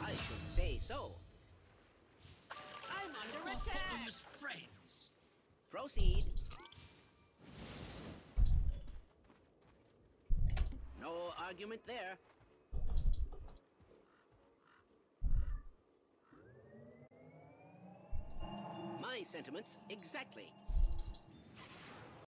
I should say so. I'm under Our attack. foes friends. Proceed. No argument there. My sentiments exactly.